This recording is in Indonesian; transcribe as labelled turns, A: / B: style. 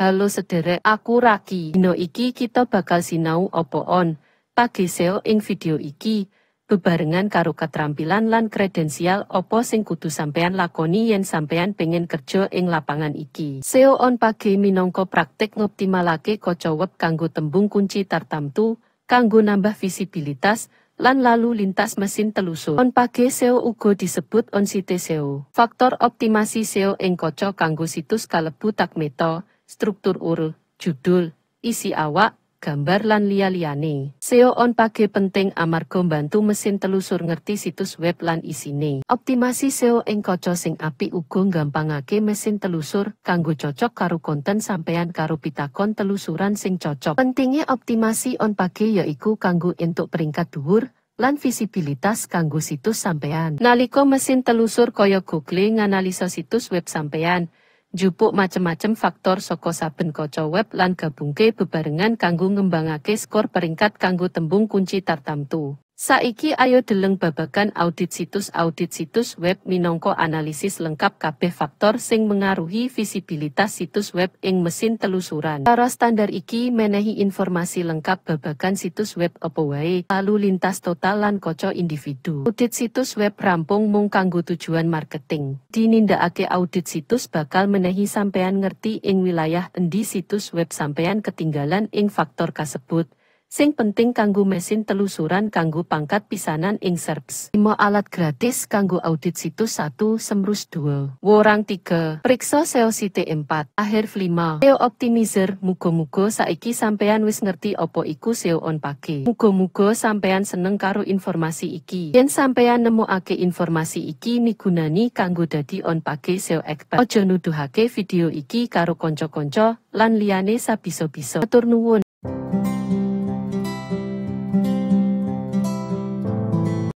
A: Halo sederek, aku Raki. Dino iki kita bakal sinau opo on. Pagi SEO ing video iki, bebarengan karo keterampilan lan kredensial opo sing kudu sampean lakoni yen sampean pengen kerja ing lapangan iki. SEO on pagi minangka praktek ngoptimalake kaca web kanggo tembung kunci tartamtu, kanggo nambah visibilitas, lan lalu lintas mesin telusur. On page SEO uga disebut on site SEO. Faktor optimasi SEO ing kaca kanggo situs kalebu tag meta, struktur URL, judul, isi awak, gambar lan liya-liyane. SEO on page penting amarga bantu mesin telusur ngerti situs web lan isine. Optimasi SEO ing kaca sing apik uga gampangake mesin telusur kanggo cocok karo konten sampeyan karo pitakon telusuran sing cocok. Pentingnya optimasi on page yaiku kanggo entuk peringkat dhuwur lan visibilitas kanggo situs sampeyan. Nalika mesin telusur kaya Google nganalisa situs web sampeyan, jupuk macem-macem faktor saka saben kaca web lan gabungke bebarengan kanggo ngembangake skor peringkat kanggo tembung kunci tartamtu. Saiki ayo deleng babagan audit situs audit situs web minangka analisis lengkap kabeh faktor sing mengaruhi visibilitas situs web ing mesin telusuran. Cara standar iki menehi informasi lengkap babagan situs web apa wae, lalu lintas total lan koco individu. Audit situs web rampung mung kanggo tujuan marketing. Dinindakake audit situs bakal menehi sampean ngerti ing wilayah endi situs web sampean ketinggalan ing faktor kasebut sing penting kanggo mesin telusuran kanggo pangkat pisanan ing SERPs. 5 alat gratis kanggo audit situs 1 Semrus 2. Worang 3. Periksa SEO Site 4. Akhir 5. SEO Optimizer. Mugo-mugo saiki sampean wis ngerti opo iku SEO on page. Mugo-mugo sampean seneng karo informasi iki. Yen sampean nemokake informasi iki migunani kanggo dadi on page SEO expert. Ojo nuduhake video iki karo konco-konco lan liyane sabiso-biso. Atur nuwun.